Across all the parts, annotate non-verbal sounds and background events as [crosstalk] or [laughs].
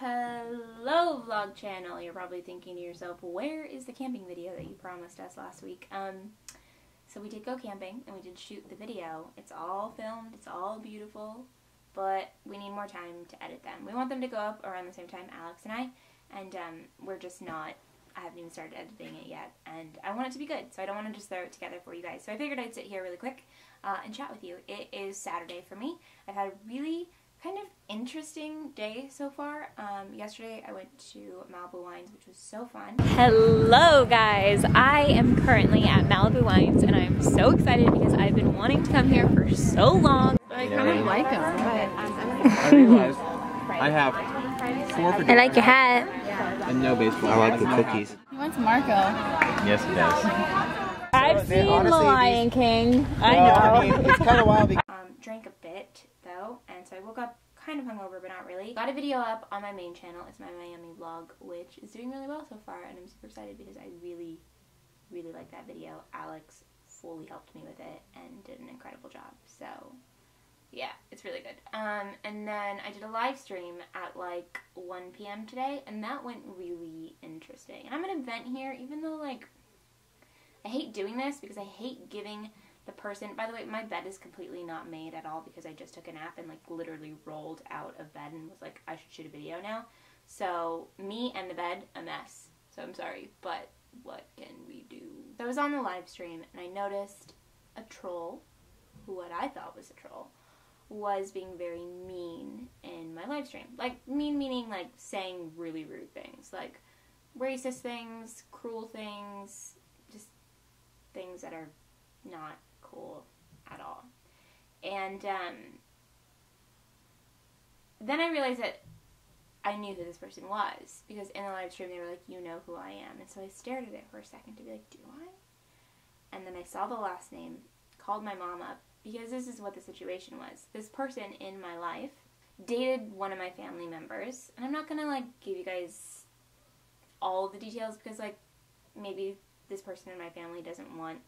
Hello vlog channel. You're probably thinking to yourself, where is the camping video that you promised us last week? Um, so we did go camping and we did shoot the video. It's all filmed, it's all beautiful, but we need more time to edit them. We want them to go up around the same time, Alex and I, and um, we're just not, I haven't even started editing it yet, and I want it to be good, so I don't want to just throw it together for you guys. So I figured I'd sit here really quick uh, and chat with you. It is Saturday for me. I've had a really kind of interesting day so far. Um, yesterday I went to Malibu Wines, which was so fun. Hello guys! I am currently at Malibu Wines and I'm so excited because I've been wanting to come here for so long. I kind of like them, I realized I have four I like your hat. and no baseball. I like the cookies. He wants Marco. Yes, he does. I've They- seen honestly, The Lion King. I know. I mean, it's kind of wild. Because Um, drank a bit though, and so I woke up kind of hungover, but not really. Got a video up on my main channel. It's my Miami vlog, which is doing really well so far, and I'm super excited because I really, really like that video. Alex fully helped me with it and did an incredible job. So, yeah, it's really good. Um, and then I did a live stream at like 1 p.m. today, and that went really interesting. And I'm gonna vent here, even though like I hate doing this because I hate giving the person by the way my bed is completely not made at all because i just took a nap and like literally rolled out of bed and was like i should shoot a video now. So me and the bed a mess. So i'm sorry but what can we do? So i was on the live stream and i noticed a troll who what i thought was a troll was being very mean in my live stream. Like mean meaning like saying really rude things like racist things cruel things just things that are not cool at all. And um, then I realized that I knew who this person was because in the live stream they were like, "You know who I am," and so I stared at it for a second to be like, "Do I?" And then I saw the last name, called my mom up because this is what the situation was. This person in my life dated one of my family members, and I'm not gonna like give you guys all the details because like maybe this person in my family doesn't want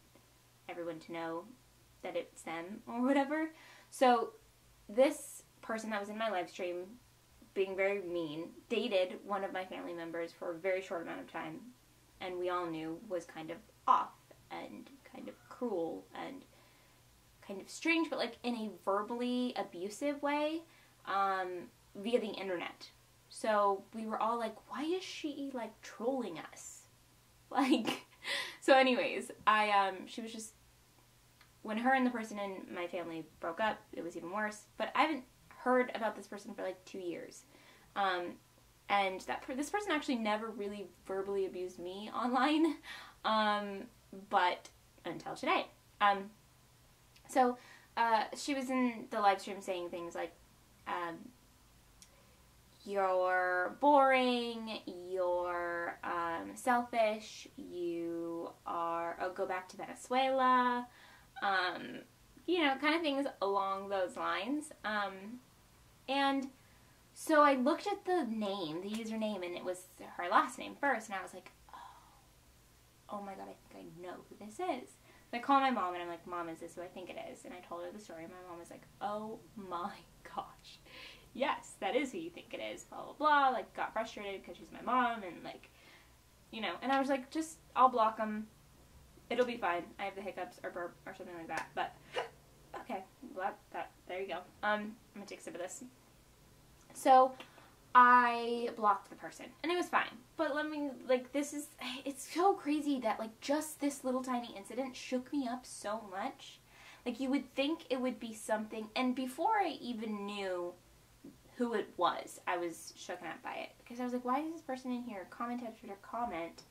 everyone to know that it's them or whatever. So this person that was in my live stream being very mean dated one of my family members for a very short amount of time and we all knew was kind of off and kind of cruel and kind of strange but like in a verbally abusive way um, via the internet. So we were all like, why is she like trolling us? [laughs] Like [laughs] so anyways, I um she was just when her and the person in my family broke up, it was even worse. But I haven't heard about this person for like two years, um, and that per- this person actually never really verbally abused me [laughs] online, um, but until today. Um, so uh, she was in the live stream saying things like, um, "You're boring. You're um, selfish. You are. Oh, go back to Venezuela." um, you know, kind of things along those lines. Um, and so I looked at the name, the username, and it was her last name first, and I was like, oh, oh my god, I think I know who this is. I called my mom, and I'm like, Mom, is this who I think it is? And I told her the story, and my mom was like, oh my [laughs] gosh, yes, that is who you think it is, blah, blah, blah. Like, got frustrated because she's my mom, and like, you know, and I was like, just, I'll block them it'll be fine. I have the hiccups or burp or something like that. But [laughs] okay, well, that there you go. Um, I'm gonna take a sip of this. So I blocked the person, and it was fine. But let me like this is it's so crazy that like just this little tiny incident shook me up so much. Like you would think it would be something, and before I even knew who it was, I was shooken up by it because I was like, why is this person in here comment after comment,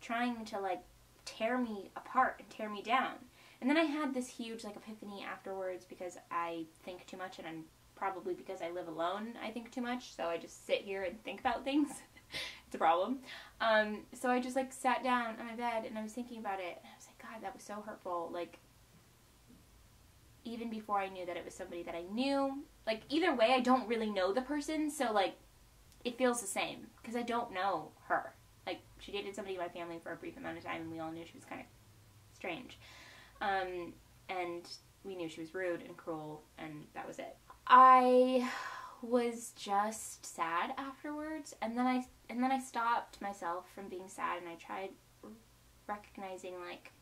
trying to like tear me apart and tear me down. And then I had this huge like epiphany afterwards because I think too much and I'm probably because I live alone, I think too much. So I just sit here and think about things. [laughs] it's a problem. Um, so I just like sat down on my bed and I was thinking about it and I was like, God, that was so hurtful. Like even before I knew that it was somebody that I knew. Like either way, I don't really know the person, so like it feels the same because I don't know her. Like she dated somebody in my family for a brief amount of time, and we all knew she was kind of strange. Um, and we knew she was rude and cruel, and that was it. I was just sad afterwards and then I and then I stopped myself from being sad and I tried recognizing like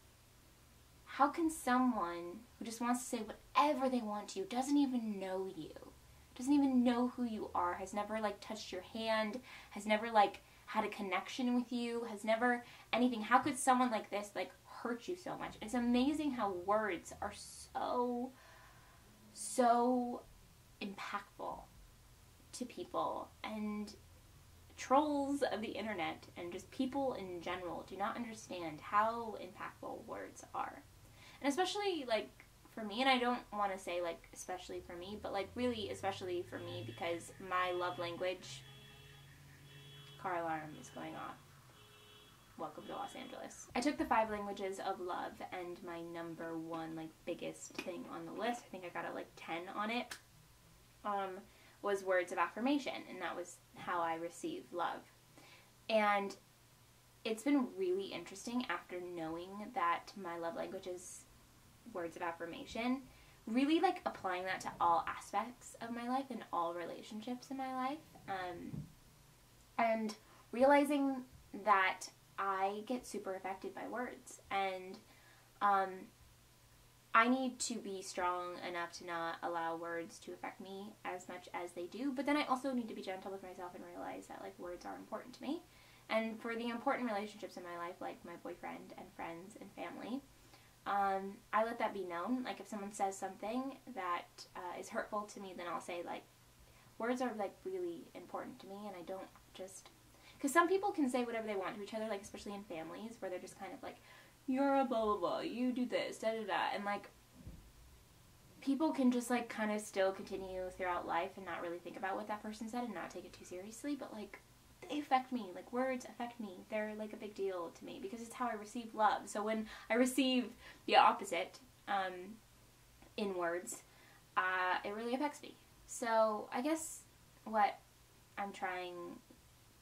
how can someone who just wants to say whatever they want to you doesn't even know you doesn't even know who you are has never like touched your hand has never like had a connection with you has never anything? How could someone like this like hurt you so much? It's amazing how words are so so impactful to people. And trolls of the internet and just people in general do not understand how impactful words are. And especially like for me and I don't want to say like especially for me, but like really especially for me because my love language car alarm is going off. Welcome to Los Angeles. I took the five languages of love and my number one like biggest thing on the list, I think I got a like 10 on it. Um was words of affirmation, and that was how I received love. And it's been really interesting after knowing that my love language is words of affirmation, really like applying that to all aspects of my life and all relationships in my life. Um, and realizing that I get super affected by words and um, I need to be strong enough to not allow words to affect me as much as they do, but then I also need to be gentle with myself and realize that like words are important to me. And for the important relationships in my life, like my boyfriend and friends um, I let that be known. Like if someone says something that uh, is hurtful to me, then I'll say like, words are like really important to me, and I don't just because some people can say whatever they want to each other, like especially in families where they're just kind of like, you're a blah blah blah, you do this, da da da, and like people can just like kind of still continue throughout life and not really think about what that person said and not take it too seriously, but like they affect me. Like words affect me. They're like a big deal to me because it's how I receive love. So when I receive the opposite um, in words, uh, it really affects me. So I guess what I'm trying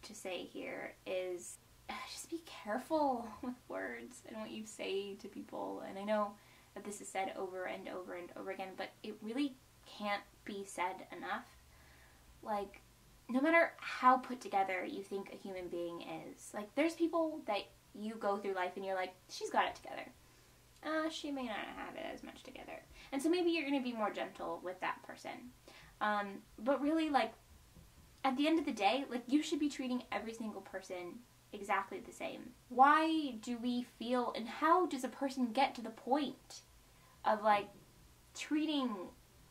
to say here is just be careful [laughs] with words and what you say to people. And I know that this is said over and over and over again, but it really can't be said enough. Like, no matter how put together you think a human being is, like, there's people that you go through life and you're like, she's got it together. Uh, she may not have it as much together. And so maybe you're going to be more gentle with that person. Um, but really, like, at the end of the day, like, you should be treating every single person exactly the same. Why do we feel, and how does a person get to the point of like treating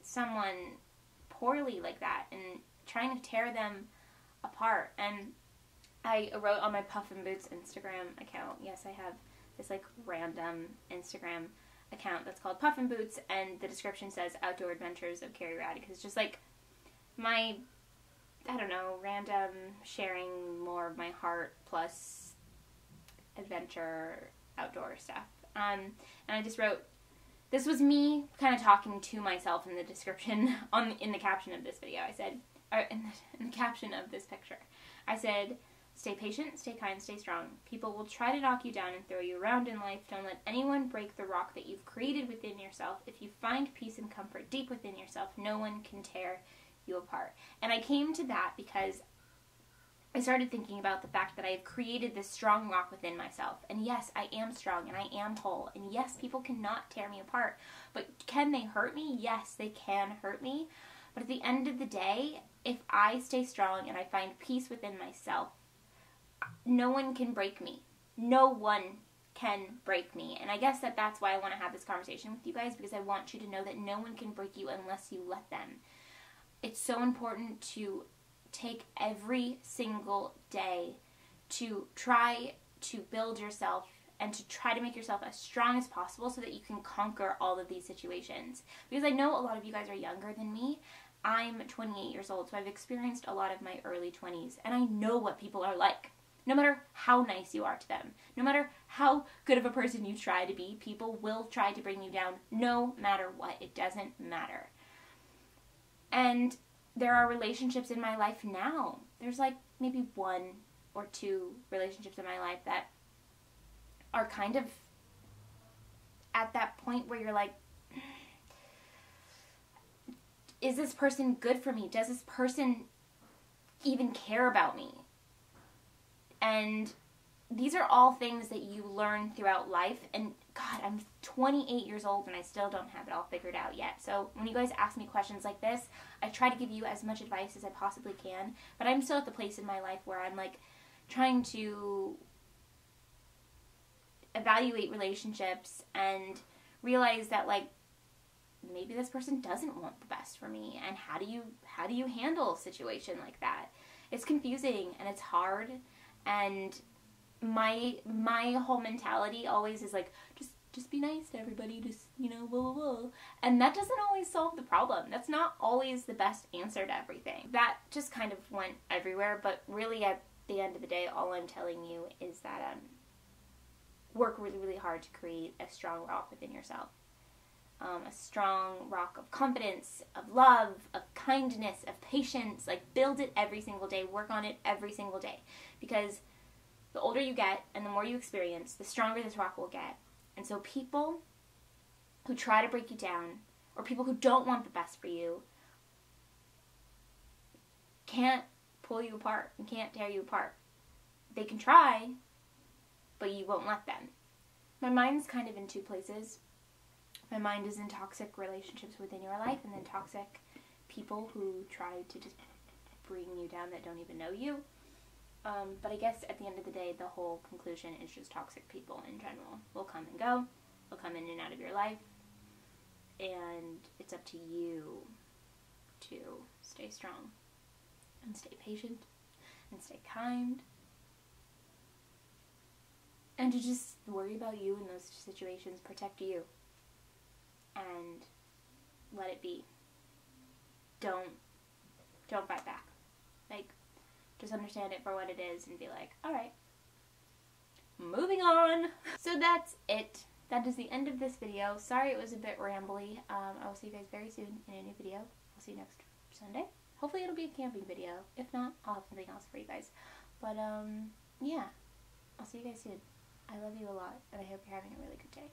someone poorly like that and trying to tear them apart? And I wrote on my Puffin Boots Instagram account, yes, I have this like random Instagram account that's called Puffin Boots, and the description says Outdoor Adventures of Carrie Rad because it's just like my I don't know, random sharing more of my heart plus adventure outdoor stuff. Um, and I just wrote, this was me kind of talking to myself in the description [laughs] on in the caption of this video. I said, in the, in the caption of this picture, I said, stay patient, stay kind, stay strong. People will try to knock you down and throw you around in life. Don't let anyone break the rock that you've created within yourself. If you find peace and comfort deep within yourself, no one can tear you apart. And I came to that because I started thinking about the fact that I have created this strong rock within myself. And yes, I am strong and I am whole. And yes, people cannot tear me apart. But can they hurt me? Yes, they can hurt me. But at the end of the day, if I stay strong and I find peace within myself, no one can break me. No one can break me. And I guess that that's why I want to have this conversation with you guys because I want you to know that no one can break you unless you let them it's so important to take every single day to try to build yourself and to try to make yourself as strong as possible so that you can conquer all of these situations. Because I know a lot of you guys are younger than me. I'm 28 years old, so I've experienced a lot of my early 20s, and I know what people are like. No matter how nice you are to them, no matter how good of a person you try to be, people will try to bring you down no matter what. It doesn't matter. And there are relationships in my life now. There's like maybe one or two relationships in my life that are kind of at that point where you're like, is this person good for me? Does this person even care about me? And these are all things that you learn throughout life. And God, I'm 28 years old and I still don't have it all figured out yet. So when you guys ask me questions like this, I try to give you as much advice as I possibly can. But I'm still at the place in my life where I'm like trying to evaluate relationships and realize that like maybe this person doesn't want the best for me and how do you how do you handle a situation like that? It's confusing and it's hard and my my whole mentality always is like just just be nice to everybody just you know blah blah blah. And that doesn't always solve the problem. That's not always the best answer to everything. That just kind of went everywhere but really at the end of the day all i'm telling you is that um work really really hard to create a strong rock within yourself um, a strong rock of confidence, of love, of kindness, of patience. Like, build it every single day. Work on it every single day. Because the older you get and the more you experience, the stronger this rock will get. And so, people who try to break you down or people who don't want the best for you can't pull you apart and can't tear you apart. They can try, but you won't let them. My mind's kind of in two places my mind is in toxic relationships within your life and then toxic people who try to just bring you down that don't even know you. Um, but I guess at the end of the day, the whole conclusion is just toxic people in general will come and go, will come in and out of your life, and it's up to you to stay strong and stay patient and stay kind and to just worry about you in those situations, protect you and let it be. Don't don't fight back. Like just understand it for what it is and be like, all right, moving on. [laughs] So that's it. That is the end of this video. Sorry it was a bit rambly. Um, I will see you guys very soon in a new video. I'll see you next Sunday. Hopefully it'll be a camping video. If not, I'll have something else for you guys. But um, yeah, I'll see you guys soon. I love you a lot, and I hope you're having a really good day.